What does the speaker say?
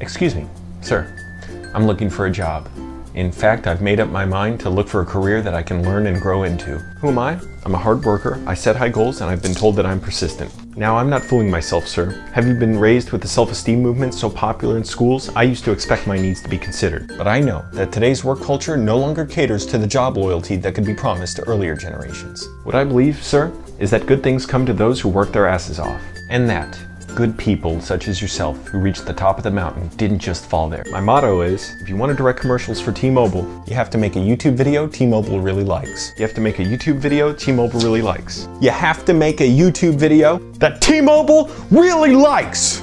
Excuse me, sir. I'm looking for a job. In fact, I've made up my mind to look for a career that I can learn and grow into. Who am I? I'm a hard worker, I set high goals, and I've been told that I'm persistent. Now, I'm not fooling myself, sir. Have you been raised with the self-esteem movement so popular in schools? I used to expect my needs to be considered. But I know that today's work culture no longer caters to the job loyalty that could be promised to earlier generations. What I believe, sir, is that good things come to those who work their asses off. And that, Good people, such as yourself, who reached the top of the mountain, didn't just fall there. My motto is, if you want to direct commercials for T-Mobile, you have to make a YouTube video T-Mobile really likes. You have to make a YouTube video T-Mobile really likes. You have to make a YouTube video that T-Mobile really likes!